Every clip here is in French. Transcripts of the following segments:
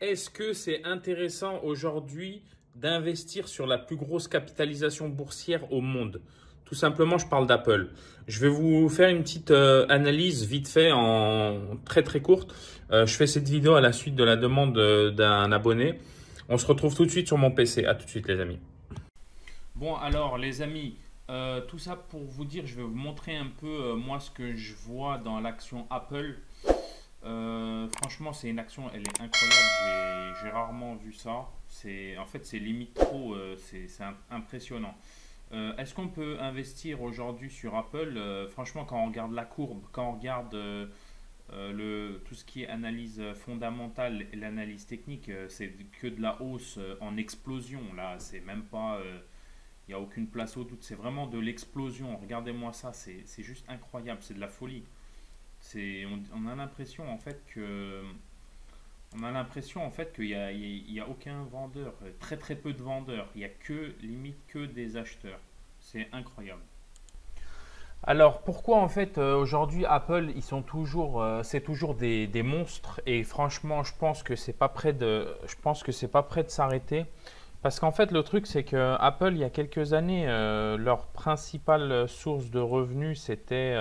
Est-ce que c'est intéressant aujourd'hui d'investir sur la plus grosse capitalisation boursière au monde? Tout simplement, je parle d'Apple. Je vais vous faire une petite euh, analyse vite fait en très très courte. Euh, je fais cette vidéo à la suite de la demande euh, d'un abonné. On se retrouve tout de suite sur mon PC. À tout de suite les amis. Bon alors les amis, tout ça pour vous dire, je vais vous montrer un peu moi ce que je vois dans l'action Apple. Euh, franchement, c'est une action, elle est incroyable. J'ai rarement vu ça. C'est en fait, c'est limite trop. Euh, c'est impressionnant. Euh, est-ce qu'on peut investir aujourd'hui sur Apple? Franchement, quand on regarde la courbe, quand on regarde tout ce qui est analyse fondamentale et l'analyse technique, c'est que de la hausse en explosion. Là, c'est même pas. Il n'y a aucune place au doute. C'est vraiment de l'explosion. Regardez-moi ça. C'est juste incroyable. C'est de la folie on, a l'impression en fait qu'il n'y a, y a aucun vendeur, très très peu de vendeurs, il n'y a que limite que des acheteurs. C'est incroyable. Alors pourquoi en fait euh, aujourd'hui Apple ils toujours euh, c'est toujours des, monstres? Et franchement je pense que c'est pas prêt de pas prêt de s'arrêter parce qu'en fait le truc c'est que Apple il y a quelques années euh, leur principale source de revenus c'était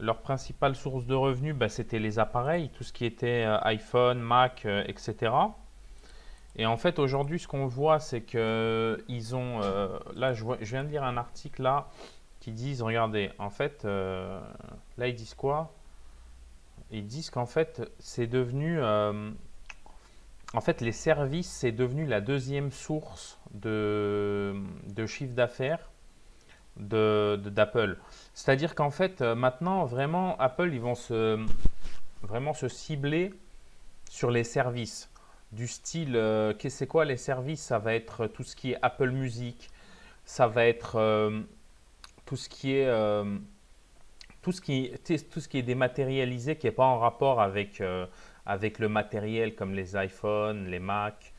leur principale source de revenus, bah, c'était les appareils, tout ce qui était euh, iPhone, Mac, euh, etc. Et en fait, aujourd'hui, ce qu'on voit, c'est que ils ont. Euh, là, je, viens de lire un article là qui disent regardez, en fait, là, ils disent quoi? Ils disent qu'en fait, c'est devenu. en fait, les services, c'est devenu la deuxième source de, de chiffre d'affaires d'Apple. De, C'est-à-dire qu'en fait, euh, maintenant, vraiment, Apple, ils vont se, vraiment se cibler sur les services. Du style, euh, c'est quoi les services? Ça va être tout ce qui est Apple Music, ça va être euh, tout ce qui est tout ce qui, tout ce qui est dématérialisé, qui n'est pas en rapport avec, avec le matériel comme les iPhones, les Mac,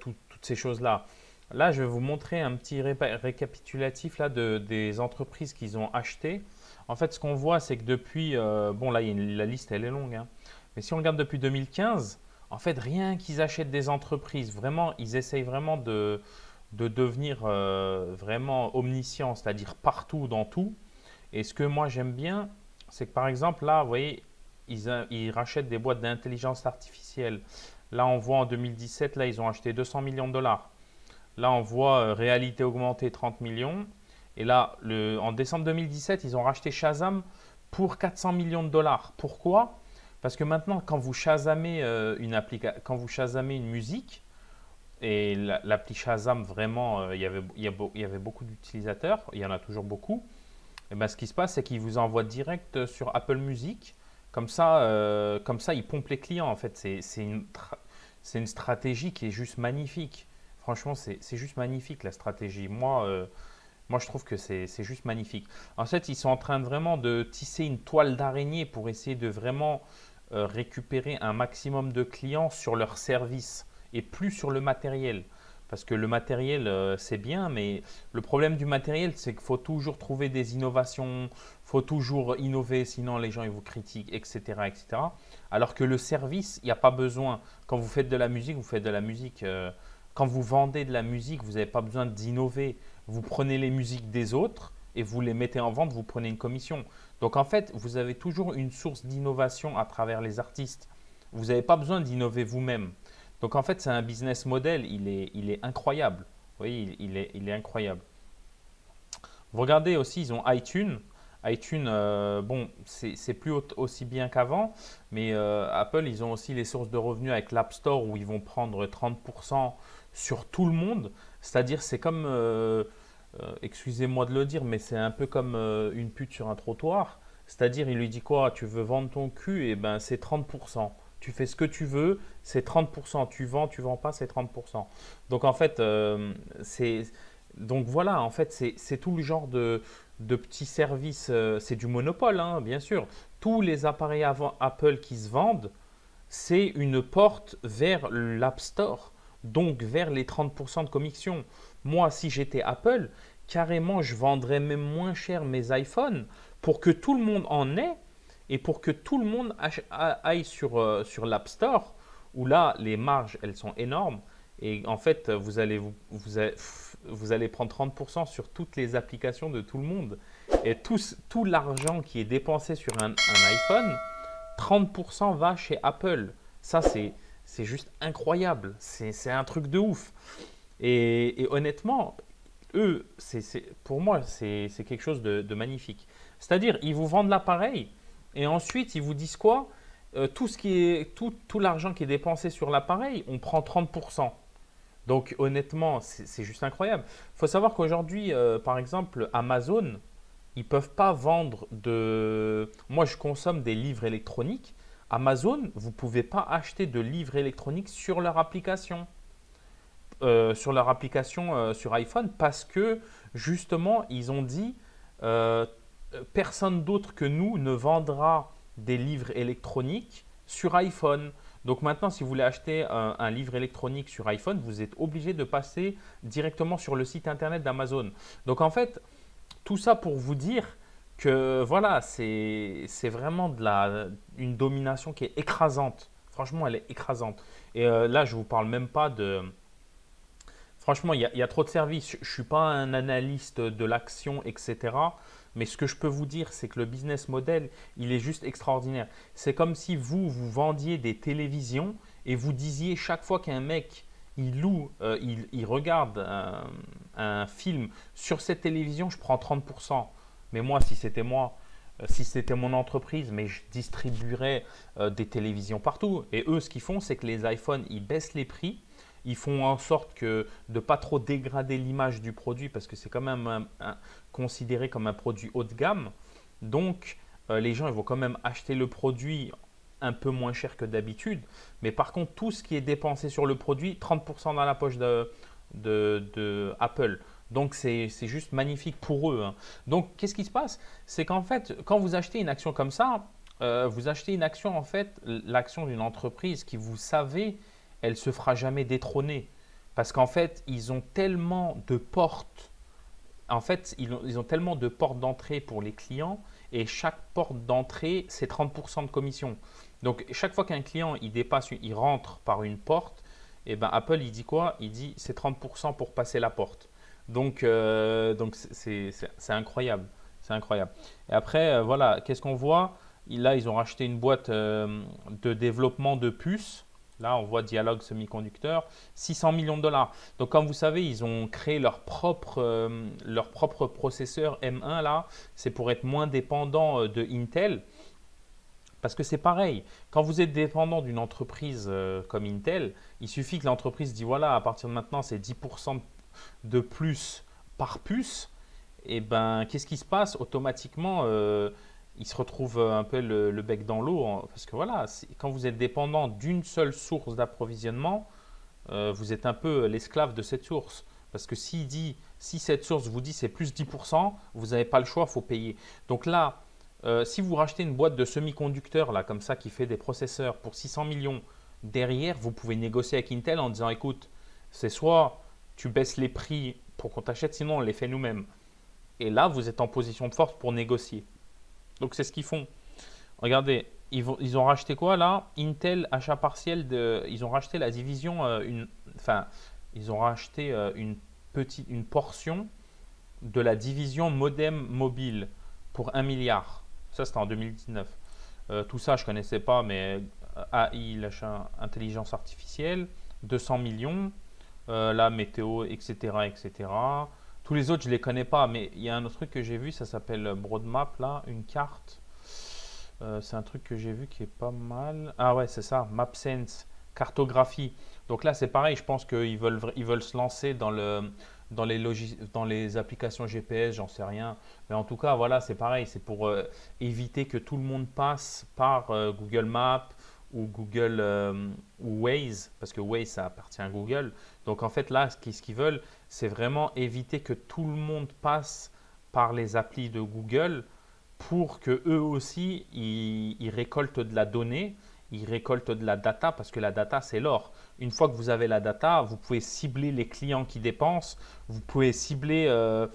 toutes ces choses-là. Là, je vais vous montrer un petit récapitulatif là, de, des entreprises qu'ils ont achetées. En fait, ce qu'on voit, c'est que depuis, euh, bon là, la liste, elle est longue, hein. mais si on regarde depuis 2015, en fait, rien qu'ils achètent des entreprises, vraiment, ils essayent vraiment de, de devenir euh, vraiment omniscients, c'est-à-dire partout dans tout. Et ce que moi j'aime bien, c'est que par exemple, là, vous voyez, ils, ils rachètent des boîtes d'intelligence artificielle. Là, on voit en 2017, là, ils ont acheté 200 millions de dollars. Là, on voit euh, réalité augmentée 30 millions. Et là, en décembre 2017, ils ont racheté Shazam pour 400 millions de dollars. Pourquoi? Parce que maintenant, quand vous Shazamez euh, une quand une musique, et l'appli Shazam, vraiment, euh, il, y avait, beaucoup d'utilisateurs, il y en a toujours beaucoup. Et ben, ce qui se passe, c'est qu'ils vous envoient direct sur Apple Music. Comme ça, comme ça, ils pompent les clients. En fait, c'est une stratégie qui est juste magnifique. Franchement, c'est juste magnifique la stratégie. Moi, euh, moi je trouve que c'est juste magnifique. En fait, ils sont en train vraiment de tisser une toile d'araignée pour essayer de vraiment euh, récupérer un maximum de clients sur leur service et plus sur le matériel. Parce que le matériel, euh, c'est bien, mais le problème du matériel, c'est qu'il faut toujours trouver des innovations, il faut toujours innover, sinon les gens ils vous critiquent, etc., etc. Alors que le service, il n'y a pas besoin. Quand vous faites de la musique, vous faites de la musique. Quand vous vendez de la musique, vous n'avez pas besoin d'innover. Vous prenez les musiques des autres et vous les mettez en vente, vous prenez une commission. Donc en fait, vous avez toujours une source d'innovation à travers les artistes. Vous n'avez pas besoin d'innover vous-même. Donc en fait, c'est un business model, il est, incroyable. Il, est, il est incroyable. Vous regardez aussi, ils ont iTunes. iTunes, euh, bon, c'est plus aussi bien qu'avant, mais euh, Apple, ils ont aussi les sources de revenus avec l'App Store où ils vont prendre 30% sur tout le monde. C'est-à-dire, c'est comme, euh, euh, excusez-moi de le dire, mais c'est un peu comme euh, une pute sur un trottoir. C'est-à-dire, il lui dit quoi? Tu veux vendre ton cul? Et eh ben, c'est 30%. Tu fais ce que tu veux, c'est 30%. Tu vends, tu vends pas, c'est 30%. Donc, en fait, c'est. Donc voilà, en fait, c'est tout le genre de, de petits services. c'est du monopole, hein, bien sûr. Tous les appareils Apple qui se vendent, c'est une porte vers l'App Store donc vers les 30% de commission. Moi, si j'étais Apple, carrément, je vendrais même moins cher mes iPhones pour que tout le monde en ait et pour que tout le monde aille sur, euh, sur l'App Store où là, les marges, elles sont énormes. Et en fait, vous allez, vous, vous allez prendre 30% sur toutes les applications de tout le monde. Et tout, tout l'argent qui est dépensé sur un, iPhone, 30% va chez Apple. Ça, c'est, c'est juste incroyable. C'est, un truc de ouf. Et, honnêtement, eux, pour moi, c'est, quelque chose de, magnifique. C'est-à-dire, ils vous vendent l'appareil et ensuite, ils vous disent quoi? Euh, tout, tout l'argent qui est dépensé sur l'appareil, on prend 30%. Donc honnêtement, c'est juste incroyable. Il faut savoir qu'aujourd'hui, euh, par exemple, Amazon, ils ne peuvent pas vendre de... Moi, je consomme des livres électroniques. Amazon, vous ne pouvez pas acheter de livres électroniques sur leur application. Euh, sur leur application euh, sur iPhone parce que justement, ils ont dit personne d'autre que nous ne vendra des livres électroniques sur iPhone. Donc maintenant, si vous voulez acheter un, livre électronique sur iPhone, vous êtes obligé de passer directement sur le site internet d'Amazon. Donc en fait, tout ça pour vous dire que voilà, c'est vraiment de la, une domination qui est écrasante. Franchement, elle est écrasante. Et euh, là, je ne vous parle même pas de... Franchement, il y, a trop de services. Je ne suis pas un analyste de l'action, etc. Mais ce que je peux vous dire, c'est que le business model, il est juste extraordinaire. C'est comme si vous, vous vendiez des télévisions et vous disiez chaque fois qu'un mec, il loue, euh, il, regarde un, film sur cette télévision, je prends 30%. Mais moi, si c'était moi, euh, si c'était mon entreprise, mais je distribuerais euh, des télévisions partout. Et eux, ce qu'ils font, c'est que les iPhones, ils baissent les prix ils font en sorte que de pas trop dégrader l'image du produit parce que c'est quand même considéré comme un produit haut de gamme. Donc, euh, les gens ils vont quand même acheter le produit un peu moins cher que d'habitude. Mais par contre, tout ce qui est dépensé sur le produit, 30% dans la poche de, de, Apple. Donc, c'est juste magnifique pour eux. Hein. Donc, qu'est-ce qui se passe? C'est qu'en fait, quand vous achetez une action comme ça, euh, vous achetez une action, en fait, l'action d'une entreprise qui vous savez elle se fera jamais détrôner. Parce qu'en fait, ils ont tellement de portes. En fait, ils ont, tellement de portes d'entrée pour les clients et chaque porte d'entrée, c'est 30% de commission. Donc, chaque fois qu'un client il dépasse, il rentre par une porte, et eh ben Apple il dit quoi? Il dit c'est 30% pour passer la porte. Donc, euh, donc c'est incroyable, c'est incroyable. Et après, euh, voilà, qu'est-ce qu'on voit? Là, ils ont racheté une boîte euh, de développement de puces Là, on voit Dialog Semiconducteur, 600 millions de dollars. Donc, comme vous savez, ils ont créé leur propre, leur propre processeur M1 là. C'est pour être moins dépendant euh, de Intel. Parce que c'est pareil, quand vous êtes dépendant d'une entreprise comme Intel, il suffit que l'entreprise dise voilà, à partir de maintenant, c'est 10% de plus par puce. Et ben, qu'est-ce qui se passe automatiquement il se retrouve un peu le, bec dans l'eau. Parce que voilà, quand vous êtes dépendant d'une seule source d'approvisionnement, euh, vous êtes un peu l'esclave de cette source. Parce que s'il dit, si cette source vous dit c'est plus 10%, vous n'avez pas le choix, il faut payer. Donc là, euh, si vous rachetez une boîte de semi-conducteurs, là, comme ça, qui fait des processeurs pour 600 millions, derrière, vous pouvez négocier avec Intel en disant écoute, c'est soit tu baisses les prix pour qu'on t'achète, sinon on les fait nous-mêmes. Et là, vous êtes en position de force pour négocier. Donc c'est ce qu'ils font. Regardez, ils, ont racheté quoi là? Intel achat partiel de. Ils ont racheté la division, euh, une, enfin, ils ont racheté euh, une petite, une portion de la division modem mobile pour 1 milliard. Ça c'était en 2019. Euh, tout ça je connaissais pas, mais AI, l'achat intelligence artificielle, 200 millions. La météo, etc., etc. Tous les autres, je ne les connais pas, mais il y a un autre truc que j'ai vu, ça s'appelle Broadmap, là, une carte. Euh, c'est un truc que j'ai vu qui est pas mal. Ah ouais, c'est ça, MapSense, cartographie. Donc là, c'est pareil, je pense qu'ils veulent, ils veulent se lancer dans, le, dans, les, dans les applications GPS, j'en sais rien. Mais en tout cas, voilà, c'est pareil, c'est pour euh, éviter que tout le monde passe par euh, Google Maps ou Google ou Waze, parce que Waze, ça appartient à Google. Donc en fait, là, ce qu'ils veulent, c'est vraiment éviter que tout le monde passe par les applis de Google pour que eux aussi ils, récoltent de la donnée, ils récoltent de la data parce que la data c'est l'or. Une fois que vous avez la data, vous pouvez cibler les clients qui dépensent, vous pouvez cibler. Euh,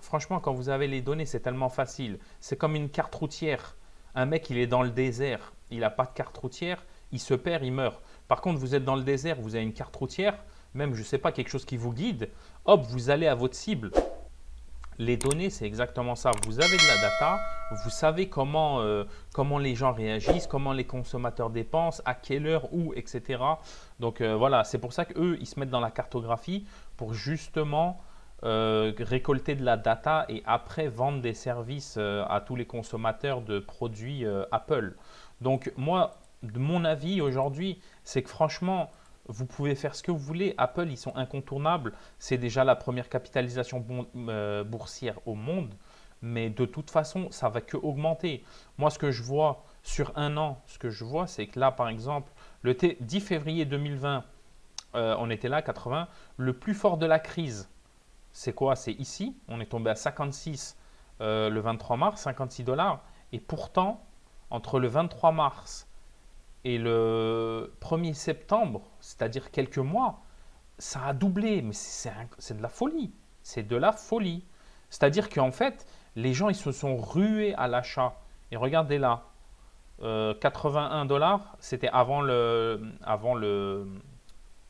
franchement, quand vous avez les données, c'est tellement facile. C'est comme une carte routière. Un mec, il est dans le désert, il n'a pas de carte routière, il se perd, il meurt. Par contre, vous êtes dans le désert, vous avez une carte routière, même, je ne sais pas, quelque chose qui vous guide, hop, vous allez à votre cible. Les données, c'est exactement ça. Vous avez de la data, vous savez comment, euh, les gens réagissent, comment les consommateurs dépensent, à quelle heure, où, etc. Donc euh, voilà, c'est pour ça qu'eux, ils se mettent dans la cartographie pour justement euh, récolter de la data et après vendre des services à tous les consommateurs de produits Apple. Donc moi, de mon avis aujourd'hui, c'est que franchement, vous pouvez faire ce que vous voulez. Apple, ils sont incontournables. C'est déjà la première capitalisation euh, boursière au monde. Mais de toute façon, ça va que augmenter. Moi, ce que je vois sur un an, ce que je vois, c'est que là, par exemple, le 10 février 2020, euh, on était là, 80. Le plus fort de la crise, c'est quoi? C'est ici. On est tombé à 56 euh, le 23 mars, 56 dollars. Et pourtant, entre le 23 mars et le 1er septembre, c'est-à-dire quelques mois, ça a doublé. Mais c'est de la folie. C'est de la folie. C'est-à-dire qu'en fait, les gens, ils se sont rués à l'achat. Et regardez là, 81 euh, dollars, c'était avant, le, avant le,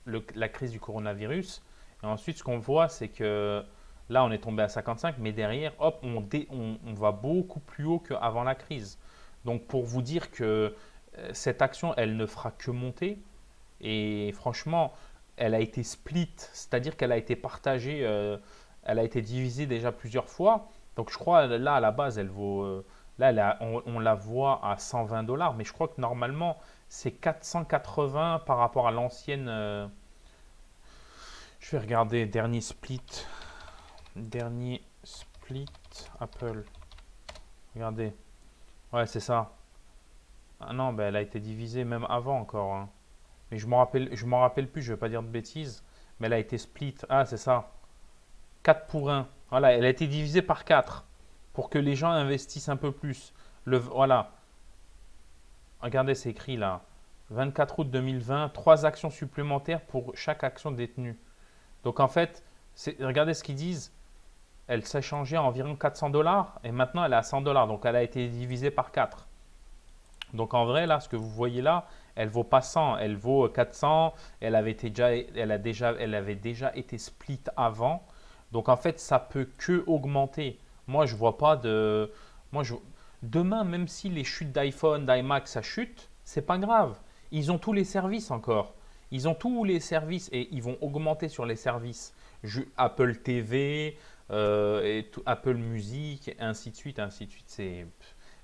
la crise du coronavirus. Et ensuite, ce qu'on voit, c'est que là, on est tombé à 55, mais derrière, hop, on, on, on va beaucoup plus haut qu'avant la crise. Donc, pour vous dire que euh, cette action, elle ne fera que monter. Et franchement, elle a été split, c'est-à-dire qu'elle a été partagée, euh, elle a été divisée déjà plusieurs fois. Donc je crois là à la base, elle vaut, euh, là on, la voit à 120 dollars, mais je crois que normalement c'est 480 par rapport à l'ancienne. je vais regarder dernier split, dernier split Apple. Regardez, ouais c'est ça. Ah non, ben elle a été divisée même avant encore. Hein. Mais je ne rappelle, je m'en rappelle plus, je vais pas dire de bêtises. Mais elle a été split. Ah, c'est ça. 4 pour 1. Voilà, elle a été divisée par 4 pour que les gens investissent un peu plus. Le, voilà. Regardez, c'est écrit là. 24 août 2020, 3 actions supplémentaires pour chaque action détenue. Donc en fait, regardez ce qu'ils disent. Elle s'est changée à environ 400 dollars et maintenant elle est à 100 dollars. Donc elle a été divisée par 4. Donc en vrai, là, ce que vous voyez là, elle vaut pas 100, elle vaut 400. Elle avait, déjà, été split avant. Donc en fait, ça peut que augmenter. Moi, je vois pas de. Demain, même si les chutes d'iPhone, d'iMac, ça chute, c'est pas grave. Ils ont tous les services encore. Ils ont tous les services et ils vont augmenter sur les services. Apple TV, euh, Apple Music, ainsi de suite, ainsi de suite.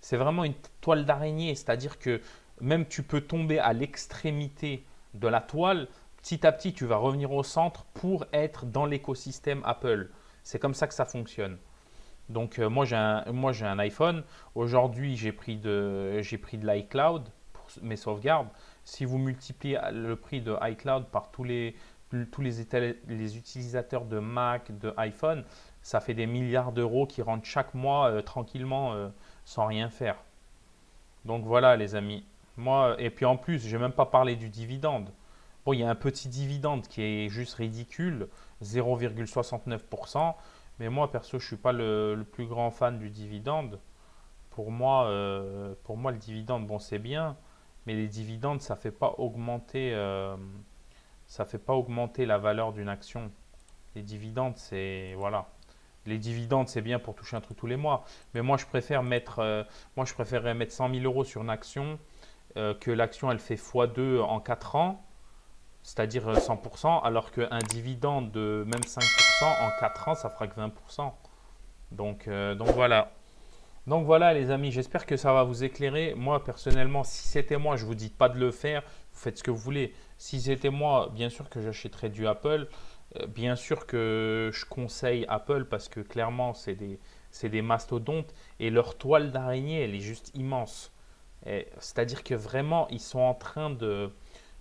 C'est vraiment une toile d'araignée, c'est-à-dire que même tu peux tomber à l'extrémité de la toile, petit à petit tu vas revenir au centre pour être dans l'écosystème Apple. C'est comme ça que ça fonctionne. Donc euh, moi j'ai un, un iPhone. Aujourd'hui j'ai pris de de l'iCloud pour mes sauvegardes. Si vous multipliez le prix de iCloud par tous les tous les, les utilisateurs de Mac, de iPhone, ça fait des milliards d'euros qui rentrent chaque mois euh, tranquillement euh, sans rien faire. Donc voilà les amis. Moi, et puis en plus, je n'ai même pas parlé du dividende. Bon, il y a un petit dividende qui est juste ridicule, 0,69%. Mais moi, perso, je ne suis pas le, plus grand fan du dividende. Pour moi, euh, pour moi le dividende, bon, c'est bien. Mais les dividendes, ça ne fait pas augmenter... Euh, ça fait pas augmenter la valeur d'une action. Les dividendes, c'est... Voilà les dividendes, c'est bien pour toucher un truc tous les mois. Mais moi, je préfère mettre, euh, moi, je préférerais mettre 100 000 euros sur une action euh, que l'action, elle fait x2 en 4 ans, c'est-à-dire 100%, euh, alors qu'un dividende de même 5% en 4 ans, ça fera que 20%. Donc, donc voilà. Donc voilà les amis, j'espère que ça va vous éclairer. Moi personnellement, si c'était moi, je ne vous dis pas de le faire, vous faites ce que vous voulez. Si c'était moi, bien sûr que j'achèterais du Apple. Euh, bien sûr que je conseille Apple parce que clairement, c'est des, mastodontes et leur toile d'araignée, elle est juste immense. C'est-à-dire que vraiment, ils sont en train de,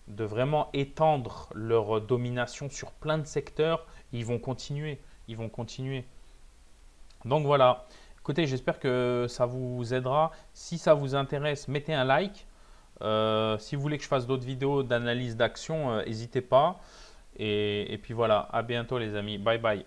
de vraiment étendre leur domination sur plein de secteurs. Ils vont continuer. Ils vont continuer. Donc voilà. Écoutez, j'espère que ça vous aidera. Si ça vous intéresse, mettez un like. Euh, si vous voulez que je fasse d'autres vidéos d'analyse d'action, euh, n'hésitez pas. Et, puis voilà, à bientôt les amis. Bye bye.